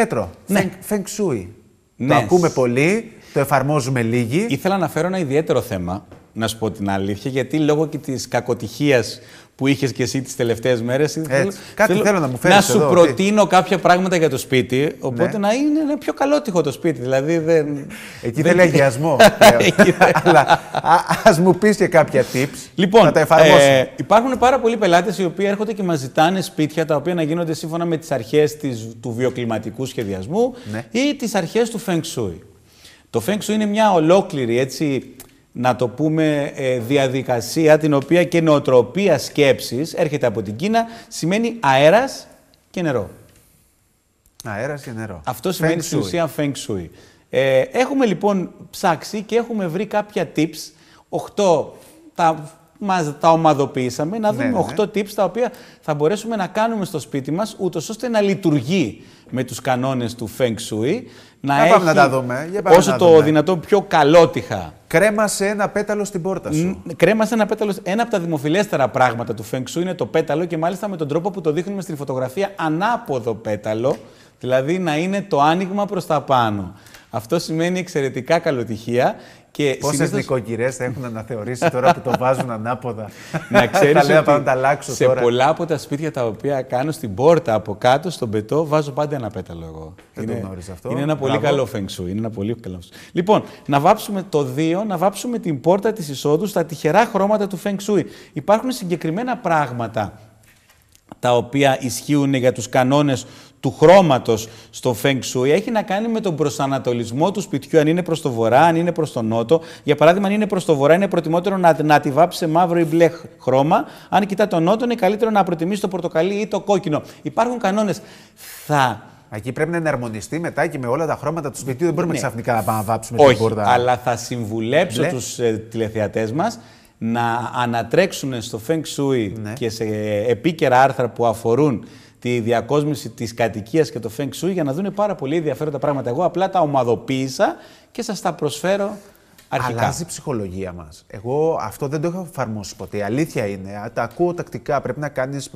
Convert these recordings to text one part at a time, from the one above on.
Πέτρο, Ναι. Feng Shui. Ναι. Το ακούμε πολύ, το εφαρμόζουμε λίγοι. Ήθελα να φέρω ένα ιδιαίτερο θέμα, να σου πω την αλήθεια, γιατί λόγω και της κακοτυχίας που είχες και εσύ τις τελευταίες μέρες. Κάτι θέλω να μου φέρεις Να σου εδώ, τι; προτείνω κάποια πράγματα για το σπίτι, οπότε Ναι. να είναι ένα πιο καλότυχο το σπίτι. Δηλαδή δεν. Εκεί θέλει αγιασμό. λέω. Εκεί δεν- Αλλά α ας μου πεις και κάποια tips. Λοιπόν, θα τα εφαρμόσουμε. ε, υπάρχουν πάρα πολλοί πελάτες οι οποίοι έρχονται και μας ζητάνε σπίτια τα οποία να γίνονται σύμφωνα με τις αρχές του βιοκλιματικού σχεδιασμού Ναι. ή τις αρχές του Feng Shui. Το Feng Shui είναι μια ολόκληρη, έτσι, να το πούμε, ε, διαδικασία την οποία και νοοτροπία σκέψης έρχεται από την Κίνα, σημαίνει αέρας και νερό. Αέρας και νερό. Αυτό σημαίνει Feng στην Shui. ουσία Feng Shui. Ε, έχουμε λοιπόν ψάξει και έχουμε βρει κάποια tips, 8 τα, μας, τα ομαδοποιήσαμε, να δούμε Ναι, ναι. 8 tips τα οποία θα μπορέσουμε να κάνουμε στο σπίτι μας, ούτως ώστε να λειτουργεί με τους κανόνες του Feng Shui, να Για έχει πάμε να τα δούμε, για πάμε όσο να το δούμε. δυνατόν πιο καλότυχα. Κρέμασε ένα πέταλο στην πόρτα σου. Μ, Κρέμασε ένα πέταλο. Ένα από τα δημοφιλέστερα πράγματα του Feng Shui είναι το πέταλο και μάλιστα με τον τρόπο που το δείχνουμε στην φωτογραφία ανάποδο πέταλο, δηλαδή να είναι το άνοιγμα προς τα πάνω. Αυτό σημαίνει εξαιρετικά καλοτυχία και Πόσες συνήθως- νοικοκυρές θα έχουν αναθεωρήσει τώρα που το βάζουν ανάποδα; να ξέρεις θα λέω να ότι πάω να τα αλλάξω σε τώρα. πολλά από τα σπίτια τα οποία κάνω στην πόρτα από κάτω, στον πετό, βάζω πάντα ένα πέταλο εγώ. Δεν το είναι, γνώριζα αυτό. Είναι ένα πολύ Μπράβο. καλό feng shui. Είναι ένα πολύ καλό feng shui. Λοιπόν, να βάψουμε το 2, να βάψουμε την πόρτα της εισόδου στα τυχερά χρώματα του feng shui. Υπάρχουν συγκεκριμένα πράγματα τα οποία ισχύουν για τους κανόνες του χρώματος στο Feng Shui έχει να κάνει με τον προσανατολισμό του σπιτιού, αν είναι προς το βορρά, αν είναι προς το νότο. Για παράδειγμα, αν είναι προς το βορρά, είναι προτιμότερο να, να τη βάψει σε μαύρο ή μπλε χρώμα. Αν κοιτά το νότο, είναι καλύτερο να προτιμήσει το πορτοκαλί ή το κόκκινο. Υπάρχουν κανόνες. Θα Εκεί πρέπει να εναρμονιστεί μετά και με όλα τα χρώματα του σπιτιού. Δεν μπορούμε Ναι. ξαφνικά να πάμε να βάψουμε την Όχι, πόρτα. αλλά θα συμβουλέψω Μπλε. τους ε, τηλεθεατές μας να ανατρέξουν στο Feng Shui Ναι. και σε επίκαιρα άρθρα που αφορούν τη διακόσμηση της κατοικίας και το Feng Shui για να δουν πάρα πολύ ενδιαφέροντα πράγματα. Εγώ απλά τα ομαδοποίησα και σας τα προσφέρω αρχικά. Αλλάζει η ψυχολογία μας. Εγώ αυτό δεν το έχω εφαρμόσει ποτέ. Η αλήθεια είναι. Α, Τα ακούω τακτικά. Πρέπει να κάνεις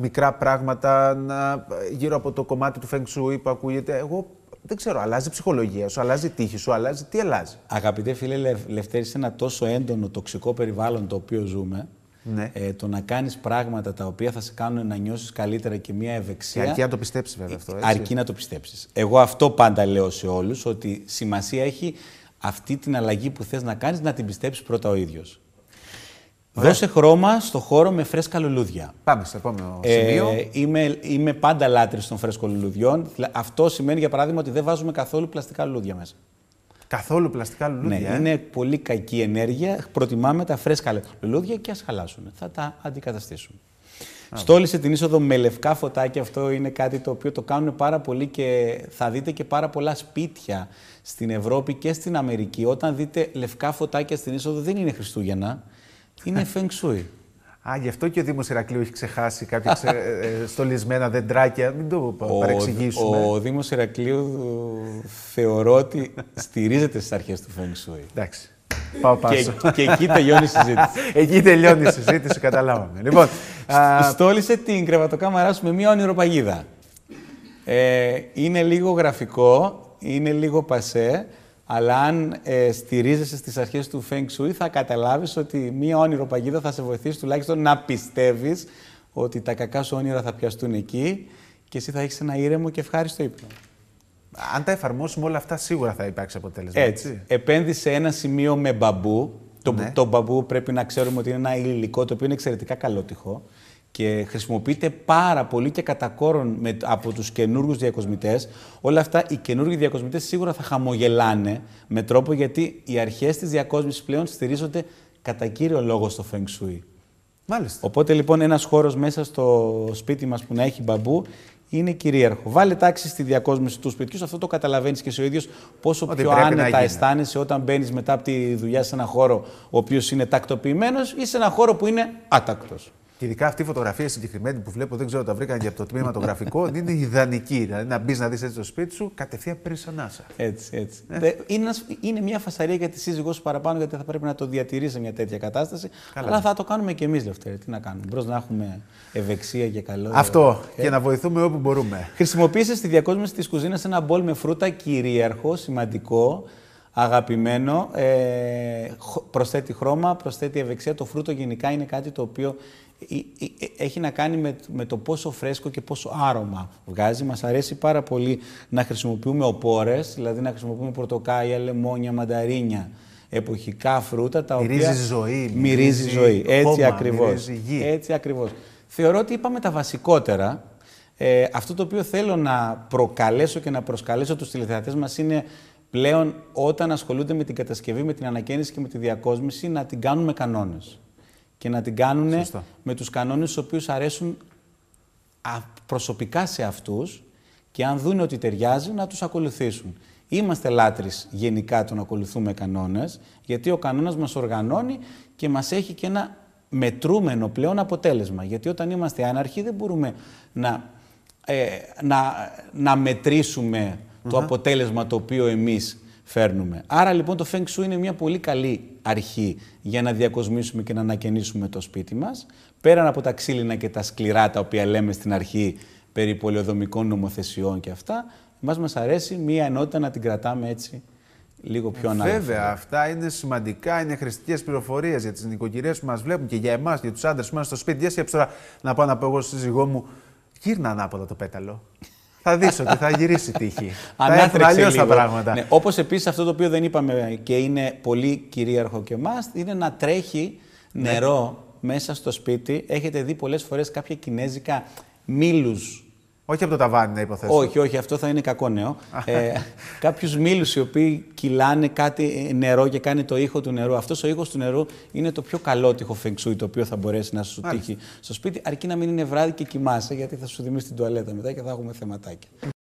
μικρά πράγματα να, γύρω από το κομμάτι του Feng Shui που ακούγεται. Εγώ δεν ξέρω. Αλλάζει η ψυχολογία σου, αλλάζει η τύχη σου, αλλάζει. Τι αλλάζει; Αγαπητέ φίλε Λευ- Λευτέρη, σε ένα τόσο έντονο τοξικό περιβάλλον το οποίο ζούμε, Ναι. ε, το να κάνεις πράγματα τα οποία θα σε κάνουν να νιώσεις καλύτερα και μια Και ευεξία... αρκεί να το πιστέψεις βέβαια αυτό. Έτσι. Αρκεί να το πιστέψεις. Εγώ αυτό πάντα λέω σε όλους, ότι σημασία έχει αυτή την αλλαγή που θες να κάνεις, να την πιστέψεις πρώτα ο ίδιος. Δώσε χρώμα στο χώρο με φρέσκα λουλούδια. Πάμε στο επόμενο σημείο. Ε, είμαι, είμαι πάντα λάτρης των φρέσκων λουλουδιών. Δηλα- Αυτό σημαίνει, για παράδειγμα, ότι δεν βάζουμε καθόλου πλαστικά λουλούδια μέσα. Καθόλου πλαστικά λουλούδια. Ναι, ε. είναι πολύ κακή ενέργεια. Προτιμάμε τα φρέσκα λουλούδια και ας χαλάσουν. Θα τα αντικαταστήσουμε. Στόλισε την είσοδο με λευκά φωτάκια. Αυτό είναι κάτι το οποίο το κάνουν πάρα πολύ και θα δείτε και πάρα πολλά σπίτια στην Ευρώπη και στην Αμερική. Όταν δείτε λευκά φωτάκια στην είσοδο δεν είναι Χριστούγεννα, είναι Feng Shui. Α, γι' αυτό και ο Δήμος Ηρακλείου έχει ξεχάσει κάποια ξε... ε, ε, στολισμένα δεντράκια. Μην το πα- παρεξηγήσουμε. Ο, ο Δήμος Ηρακλείου ε, θεωρώ ότι στηρίζεται στις αρχές του Feng Shui. Εντάξει. Πάω και, πάσο. και εκεί τελειώνει η συζήτηση. Εκεί τελειώνει η συζήτηση, καταλάβαμε. Λοιπόν, α, Στόλισε την κρεβατοκάμαρά σου με μία όνειρο-παγίδα. Ε, είναι λίγο γραφικό, είναι λίγο πασέ, αλλά αν ε, στηρίζεσαι στις αρχές του Feng Shui θα καταλάβεις ότι μία όνειρο-παγίδα θα σε βοηθήσει τουλάχιστον να πιστεύεις ότι τα κακά σου όνειρα θα πιαστούν εκεί και εσύ θα έχεις ένα ήρεμο και ευχάριστο ύπνο. αν τα εφαρμόσουμε όλα αυτά, σίγουρα θα υπάρξει αποτέλεσμα. Έτσι. Επένδυσε ένα σημείο με μπαμπού. Το, Ναι. το μπαμπού πρέπει να ξέρουμε ότι είναι ένα υλικό το οποίο είναι εξαιρετικά καλότυχο και χρησιμοποιείται πάρα πολύ και κατά κόρον με, από τους καινούργιους διακοσμητές. Όλα αυτά οι καινούργιοι διακοσμητές σίγουρα θα χαμογελάνε με τρόπο γιατί οι αρχές της διακόσμησης πλέον στηρίζονται κατά κύριο λόγο στο Feng Shui. Μάλιστα. Οπότε λοιπόν ένας χώρος μέσα στο σπίτι μας που να έχει μπαμπού είναι κυρίαρχο. Βάλε τάξη στη διακόσμηση του σπιτιού, σου, αυτό το καταλαβαίνεις και εσύ ο ίδιος πόσο Ότι πιο πρέπει να άνετα γίνει. αισθάνεσαι όταν μπαίνεις μετά από τη δουλειά σε ένα χώρο ο οποίος είναι τακτοποιημένος ή σε ένα χώρο που είναι άτακτος. Και ειδικά αυτή η φωτογραφία συγκεκριμένη που βλέπω, δεν ξέρω, τα βρήκαν και από το τμήμα το γραφικό, είναι ιδανική. Δηλαδή να μπεις να δεις έτσι το σπίτι σου, κατευθείαν παίρνει ανάσα. Έτσι, έτσι. Ε. Είναι, ένας, είναι μια φασαρία για τη σύζυγός σου παραπάνω, γιατί θα πρέπει να το διατηρήσει σε μια τέτοια κατάσταση. Καλά. Αλλά θα το κάνουμε και εμείς, Λευτέρη. Τι να κάνουμε. Μπρος να έχουμε ευεξία και καλό. Αυτό. Ε. Και να βοηθούμε όπου μπορούμε. Χρησιμοποίησες στη διακόσμηση της κουζίνας ένα μπολ με φρούτα κυρίαρχο, σημαντικό αγαπημένο, ε, προσθέτει χρώμα, προσθέτει ευεξία. Το φρούτο γενικά είναι κάτι το οποίο έχει να κάνει με, με το πόσο φρέσκο και πόσο άρωμα βγάζει. Μας αρέσει πάρα πολύ να χρησιμοποιούμε οπόρες, δηλαδή να χρησιμοποιούμε πορτοκάλια, λεμόνια, μανταρίνια, εποχικά φρούτα τα μυρίζει οποία... ζωή. Μυρίζει ζωή. Έτσι ακριβώς. Έτσι ακριβώς. Θεωρώ ότι είπαμε τα βασικότερα. Ε, αυτό το οποίο θέλω να προκαλέσω και να προσκαλέσω τους τηλεθεατές μας είναι πλέον όταν ασχολούνται με την κατασκευή, με την ανακαίνιση και με τη διακόσμηση να την κάνουν με κανόνες και να την κάνουν με τους κανόνες τους οποίους αρέσουν προσωπικά σε αυτούς και αν δουν ότι ταιριάζει να τους ακολουθήσουν. Είμαστε λάτρεις γενικά το να ακολουθούμε κανόνες, γιατί ο κανόνας μας οργανώνει και μας έχει και ένα μετρούμενο πλέον αποτέλεσμα. Γιατί όταν είμαστε άναρχοι δεν μπορούμε να, ε, να, να μετρήσουμε το αποτέλεσμα το οποίο εμείς φέρνουμε. Άρα λοιπόν το Feng Shui είναι μια πολύ καλή αρχή για να διακοσμήσουμε και να ανακαινήσουμε το σπίτι μας. Πέραν από τα ξύλινα και τα σκληρά τα οποία λέμε στην αρχή περί πολιοδομικών νομοθεσιών και αυτά, μας μας αρέσει μια ενότητα να την κρατάμε έτσι λίγο πιο ανάλογα. Βέβαια, αυτά είναι σημαντικά, είναι χρηστικές πληροφορίες για τις νοικοκυρές που μας βλέπουν και για εμάς, για τους άντρες που είμαστε στο σπίτι. Για τώρα να πάω να πω εγώ στη σύζυγό μου, γύρνα ανάποδα το πέταλο θα δεις ότι θα γυρίσει τύχη. θα έρθουν αλλιώς τα πράγματα. Ναι, Όπως επίσης αυτό το οποίο δεν είπαμε και είναι πολύ κυρίαρχο και εμά, είναι να τρέχει ναι. νερό μέσα στο σπίτι. Έχετε δει πολλές φορές κάποια κινέζικα μήλους όχι από το ταβάνι, να υποθέσω. Όχι, όχι, αυτό θα είναι κακό νέο. ε, Κάποιους μήλους οι οποίοι κυλάνε κάτι νερό και κάνει το ήχο του νερού. Αυτός ο ήχος του νερού είναι το πιο καλό τείχο φεγγσούι το οποίο θα μπορέσει να σου τύχει στο σπίτι, αρκεί να μην είναι βράδυ και κοιμάσαι, γιατί θα σου δημιουργήσει την τουαλέτα μετά και θα έχουμε θεματάκια.